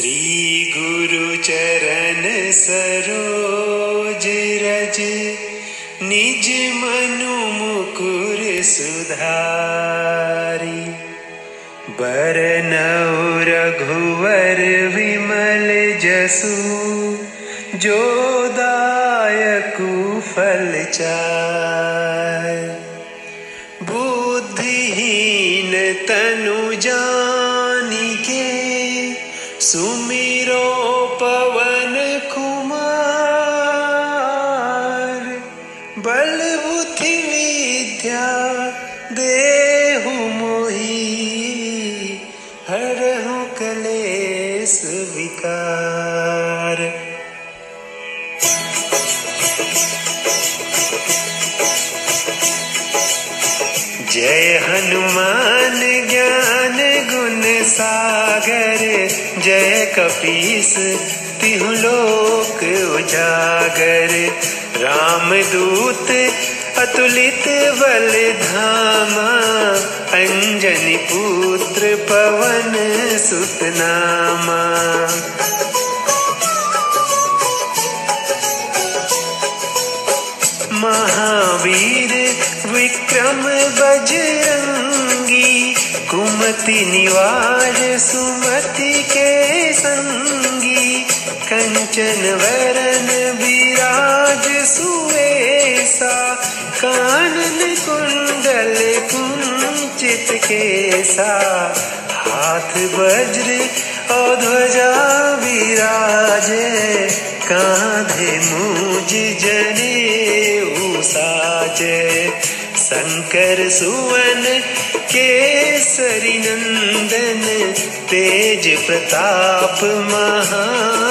श्री गुरु चरण सरोज रज, निज मनु मुकुर सुधारी। बरनौ रघुवर विमल जसु, जो दायकु फल चाय। बुद्धिहीन तनु जानिके सुमिरो पवन कुमार बल बुद्धि विद्या देहु मोहि, हरहु कलेस विकार। जय हनुमान ज्ञान गुण सागर जय कपीस, तिहु लोक उजागर। राम दूत, अतुलित बल धामा। अंजनी पुत्र, पवन सुतनामा। महावीर विक्रम बजरंगी कुमति निवार सुमति के संगी। कंचन वरन विराज सुवेसा कानन कुंडल कुंचित केसा। हाथ वज्र और ध्वजा विराजे, कांधे मुझ जने साजे। शंकर सुवन केसरी नंदन, तेज प्रताप महाजगवंदन।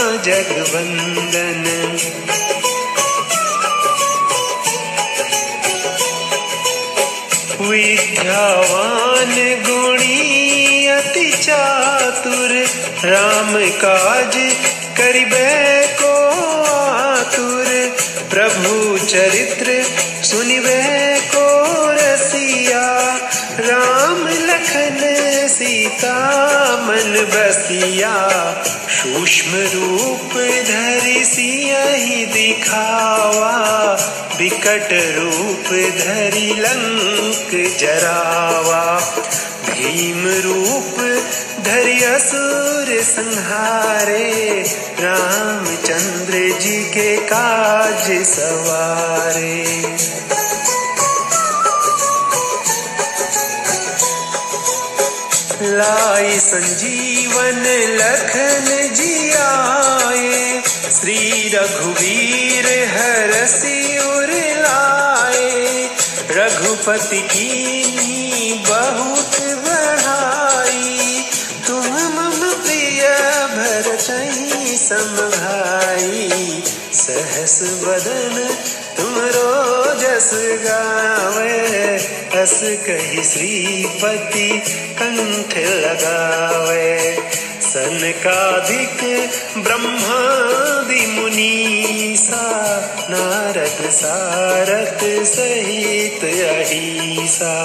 विद्यावान गुणी अति चातुर, राम काज करिबे को आतुर। प्रभु चरित्र सुनिबे राम लखन सीता मन बसिया, सूक्ष्म रूप धरि सियहि दिखावा, विकट रूप धरि लंक जरावा। भीम रूप धरि असुर संहारे, रामचंद्र जी के काज सवारे। लाई संजीवन लखन जियाए श्री रघुवीर हर सिर लाए। रघुपति की बहुत बढ़ाई तुम मम प्रिय भर सही भाई सहस बदन, तुम रोजस गावे। अस कही श्रीपति कंठ लगावे। सन सनकाधिक ब्रह्मादि मुनीसा नारद सारथ सहित अहिसा।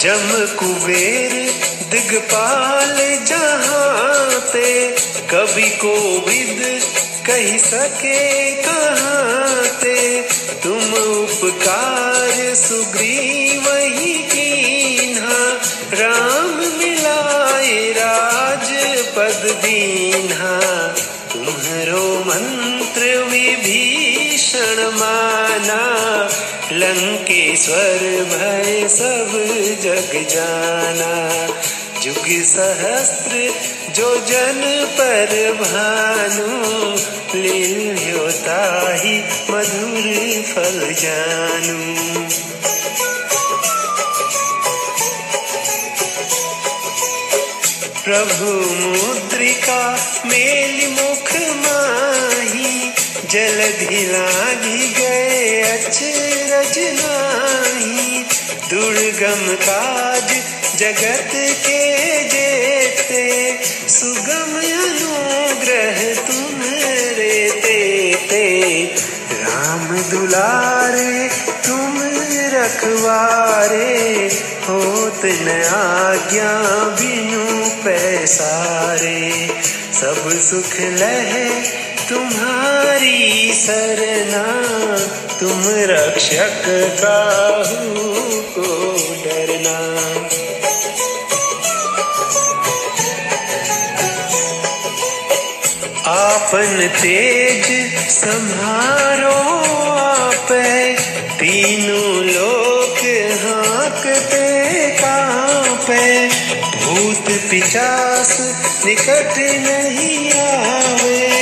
जम कुबेर दिगपाल जहाते कवि को विद कह सके कहाते तुम उपकार, सुग्रीव ही कीन्हा। राम मिलाए राज पद दीन्हा। तुम्हारो मंत्र विभीषण माना। लंकेश्वर भय सब जग जाना। जुग सहस्त्र जो जन पर भानु लील्योता ही मधुर फल जानू। प्रभु मुद्रिका मेल मुख माही जलधि लागी गए अचरज नाही। दुर्गम काज जगत के जेते, सुगम अनुग्रह तुम रे ते राम दुलारे तुम रखवारे, होत न आज्ञा बिनु पैसारे। सब सुख लहे तुम्हारी सरना, तुम रक्षक काहू को डरना। आपन तेज संहारो आप, तीनों लोक हाँकते कांपे। भूत पिचास निकट नहीं आवे।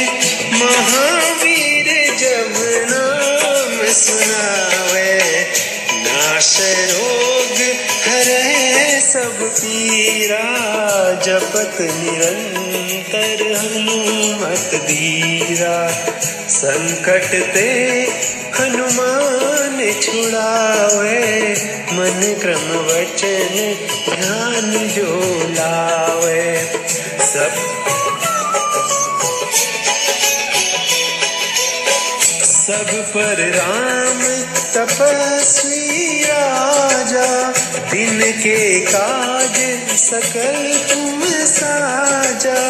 महावीर जब नाम सुनावे नाश रोग हरे सब पीरा, जपत निरंतर हनुमत धीरा संकट ते हनुमान छुड़ावे, मन क्रम वचन ध्यान जो लावे। सब सब पर राम तपस्वी राजा, दिन के काज सकल तुम साजा।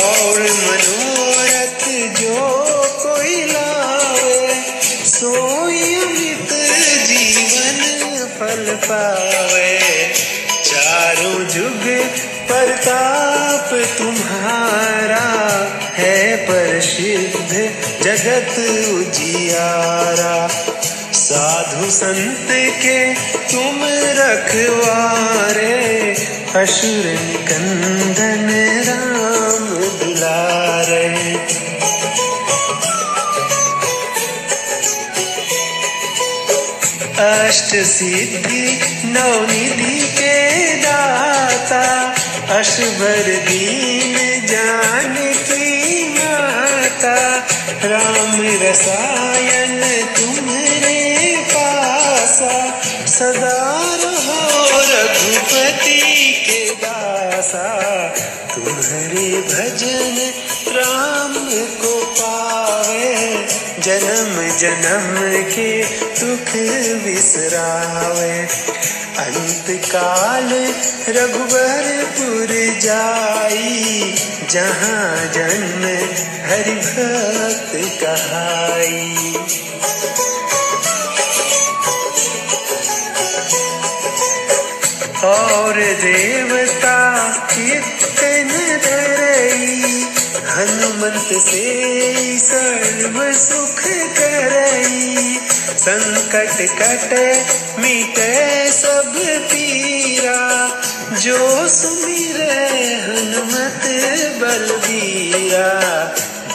और मनोरथ जो कोई लावे, सोई अमित जीवन फल पावे। चारों जुग प्रताप तुम्हारा है प्रसिद्ध जगत उजियारा। साधु संत के तुम रखवारे, असुर निकंदन राम दुलारे। अष्ट सिद्धि नवनिधि अशबर दीन जान की माता। राम रसायन तुम्हारे पासा। सदा रहो रघुपति के दासा। तुम्हारे भजन राम को जन्म जन्म के दुख विसरावे। अंत काल रघुवरपुर जाई, जहाँ जन्म हरि भक्त कहाई। और देवता हनुमंत से सर्व सुख करई। संकट कट, मिटे सब पीरा। जो सुमिरे हनुमत बलबीरा।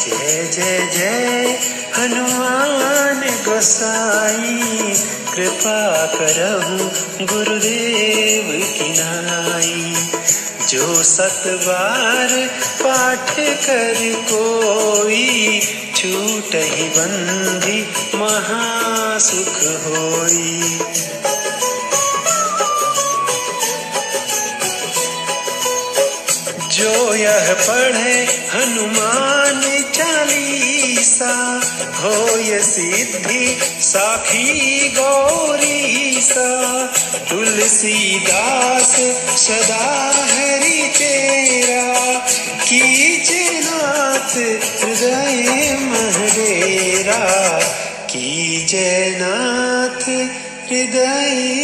जय जय जय हनुमान गोसाई। कृपा करहु गुरुदेव की नाई। जो सतवार पाठ कर कोई छूट ही बंदी महासुख होई। जो यह पढ़े, हनुमान चालीसा। हो ये सिद्धि साखी गौरी सा तुलसीदास सदा हरि तेरा। कीजे नाथ हृदय महडेरा। कीजे नाथ हृदय